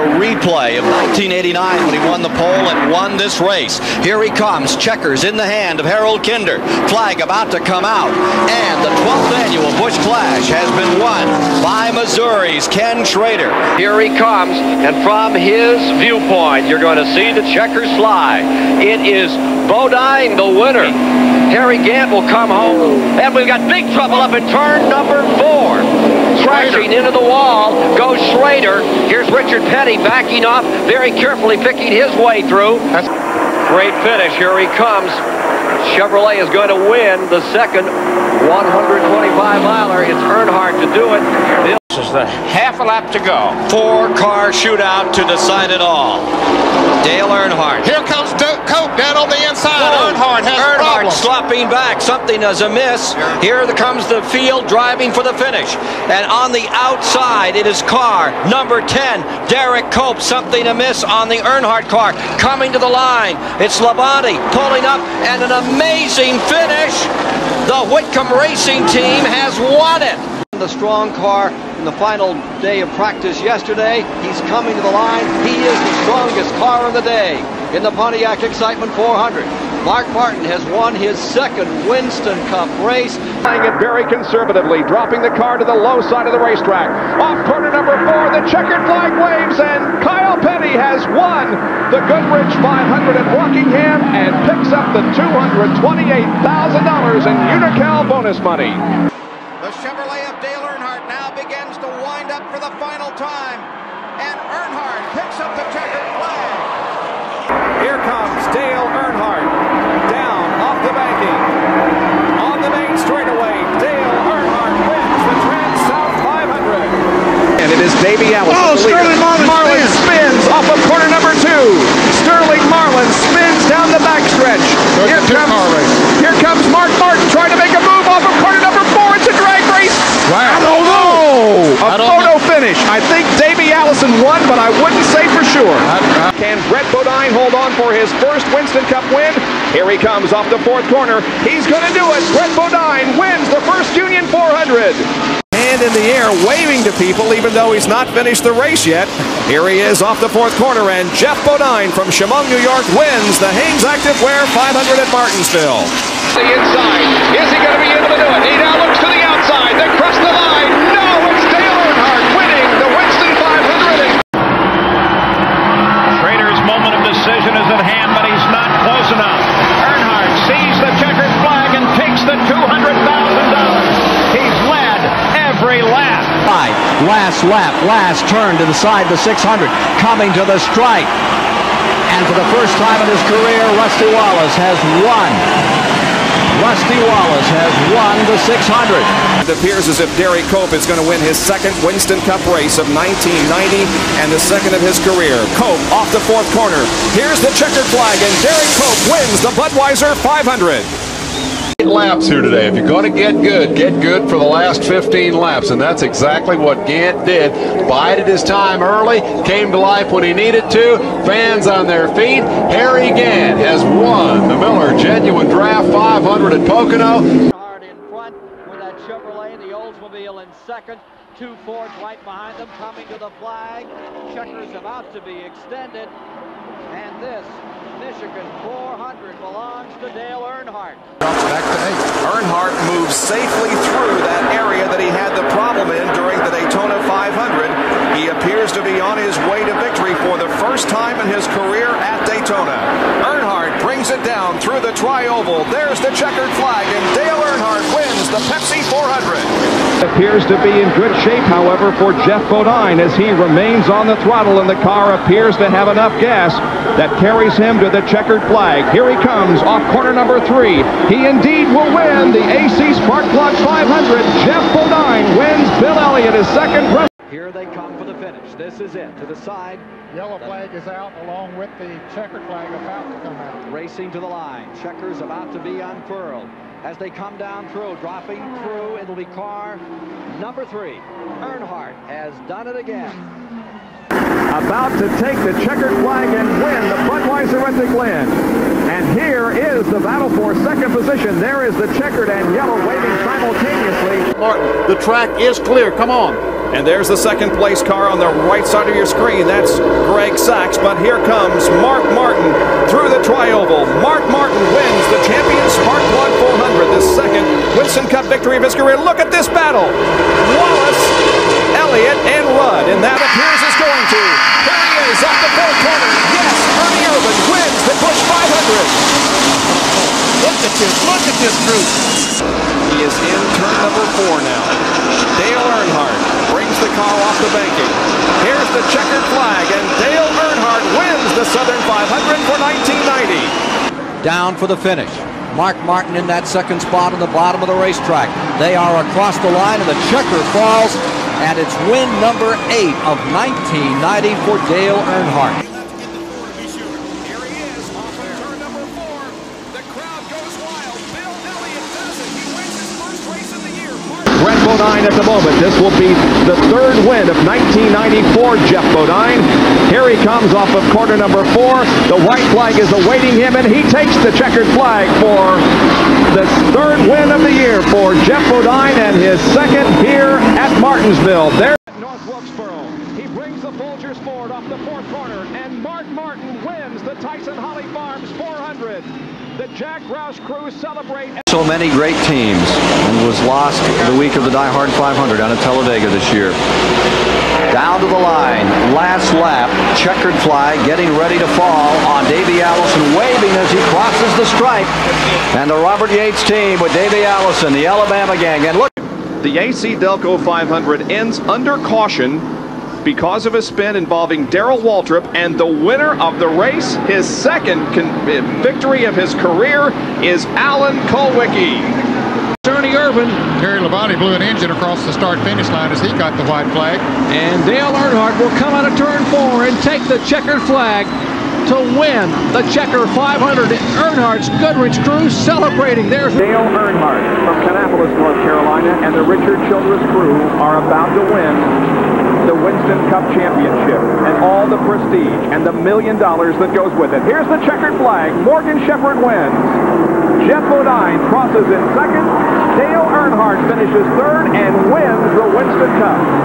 a replay of 1989 when he won the pole and won this race. Here he comes, checkers in the hand of Harold Kinder. Flag about to come out. And the 12th annual Busch Clash has been won by Missouri's Ken Schrader. Here he comes, and from his viewpoint, you're going to see the checkers fly. It is Bodine, the winner. Harry Gant will come home, and we've got big trouble up in turn number four. Crashing into the wall goes Schrader. Here's Richard Petty backing off, very carefully picking his way through. That's great finish. Here he comes. Chevrolet is going to win the second 125 miler. It's Earnhardt to do it. This is the half a lap to go. Four-car shootout to decide it all. Dale Earnhardt. Here comes Doug Cope down on the inside. Oh, Earnhardt has Earnhardt slopping back. Something is amiss. Here comes the field driving for the finish. And on the outside, it is car number 10, Derrike Cope. Something amiss on the Earnhardt car. Coming to the line. It's Labonte pulling up and an amazing finish. The Whitcomb Racing Team has won it. The strong car in the final day of practice yesterday. He's coming to the line. He is the strongest car of the day in the Pontiac Excitement 400. Mark Martin has won his second Winston Cup race. Playing it very conservatively, dropping the car to the low side of the racetrack. Off corner number four, the checkered flag waves, and Kyle Petty has won the Goodwrench 500 at Rockingham and picks up the $228,000 in Unocal bonus money. The Chevrolet of Dale Earnhardt now begins to wind up for the final time. And Earnhardt picks up the checkered flag. Here comes Dale Earnhardt down off the banking. On the main straightaway, Dale Earnhardt wins the Trans-South 500. And it is Davey Allison. Oh. Sterling Marlin Marlin spins. spins off of corner number two. Sterling Marlin spins down the backstretch. Here comes, here comes Mark Martin trying to make a move off of corner number four. It's a drag race. Wow. I don't know. A I don't photo finish. I think Davey Allison won, but I wouldn't say for sure. Can Brett Bodine hold on for his first Winston Cup win? Here he comes off the fourth corner. He's going to do it. Brett Bodine wins the first Union 400. Hand in the air, waving to people, even though he's not finished the race yet. Here he is off the fourth corner, and Geoff Bodine from Chemung, New York, wins the Hanes Active Wear 500 at Martinsville. The inside. Is he going to be able to do it? He now looks to the outside. They cross the line. Last lap, last turn to the side, the 600, coming to the stripe. And for the first time in his career, Rusty Wallace has won. Rusty Wallace has won the 600. It appears as if Derrike Cope is going to win his second Winston Cup race of 1990 and the second of his career. Cope off the fourth corner. Here's the checkered flag, and Derrike Cope wins the Budweiser 500. Laps here today. If you're going to get good, get good for the last 15 laps, and that's exactly what Gant did. Bided his time early, came to life when he needed to. Fans on their feet. Harry Gant has won the Miller Genuine Draft 500 at Pocono. Hard in front with that Chevrolet, the Oldsmobile in second. Two Fords right behind them coming to the flag. Checkers about to be extended. And this Michigan 400 belongs to Dale Earnhardt. Back to eight. Earnhardt moves safely through that area that he had the problem in during the Daytona 500. He appears to be on his way to victory for the first time in his career at Daytona. Earnhardt brings it down through the tri-oval. There's the checkered flag, and Dale Earnhardt wins the Pepsi 400. Appears to be in good shape, however, for Geoff Bodine as he remains on the throttle and the car appears to have enough gas that carries him to the checkered flag. Here he comes off corner number three. He indeed will win the AC Spark Plug 500. Geoff Bodine wins. Bill Elliott is second. Here they come for the finish. This is it. To the side, Yellow flag is out along with the checkered flag about to come out. racing to the line. Checkers about to be unfurled. As they come down through, dropping through, it'll be car number three. Earnhardt has done it again. About to take the checkered flag and win the Budweiser at the Glen. And here is the battle for second position. There is the checkered and yellow waving simultaneously. Martin, the track is clear. Come on. And there's the second place car on the right side of your screen. That's Greg Sacks. But here comes Mark Martin through the trioval. Mark Martin wins the champion Spark Plug 400, the second Winston Cup victory of his career. Look at this battle. Wallace, Elliott, and Rudd. And that appears is going to. Here he is at the fourth corner. Yes, Ernie Irvan wins the Busch 500. Look at this. Look at this group. He is in turn number four now. Dale Earnhardt brings the car off the banking. Here's the checkered flag, and Dale Earnhardt wins the Southern 500 for 1990. Down for the finish. Mark Martin in that second spot on the bottom of the racetrack. They are across the line, and the checker falls, and it's win number eight of 1990 for Dale Earnhardt. Here he is, off of turn number four. The crowd goes wild. Bill Elliott does it. He wins his first race of the year. Brett Bodine at the moment. This will be the third win of 1994, Geoff Bodine. Here he comes off of corner number four. The white flag is awaiting him, and he takes the checkered flag for the third win of the year for Geoff Bodine and his second here at Martinsville. There. North Wilkesboro. He brings the Folgers Ford off the fourth corner, and Mark Martin wins the Tyson Holly Farms 400. The Jack Roush crew celebrate. So many great teams was lost the week of the Die Hard 500 down at Talladega this year. Down to the line, last lap, checkered flag, getting ready to fall on Davey Allison, waving as he crosses the stripe. And the Robert Yates team with Davey Allison, the Alabama gang. And look. The AC Delco 500 ends under caution because of a spin involving Darrell Waltrip, and the winner of the race, his second victory of his career, is Alan Kulwicki. Ernie Irvan. Terry Labonte blew an engine across the start-finish line as he got the white flag. And Dale Earnhardt will come out of turn four and take the checkered flag to win the checker 500. Earnhardt's Goodwrench crew celebrating. There's Dale Earnhardt from Kannapolis, North Carolina, and the Richard Childress crew are about to win the Winston Cup Championship and all the prestige and the million dollars that goes with it. Here's the checkered flag. Morgan Shepherd wins. Geoff Bodine crosses in second. Dale Earnhardt finishes third and wins the Winston Cup.